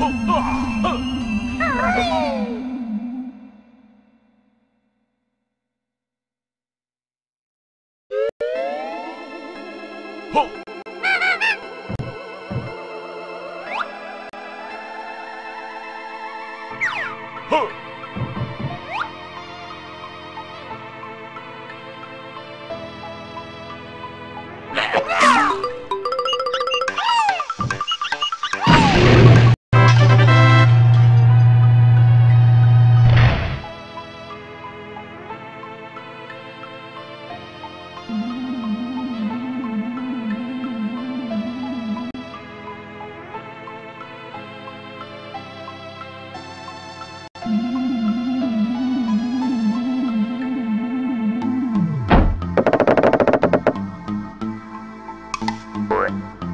哦，啊，啊。Boy.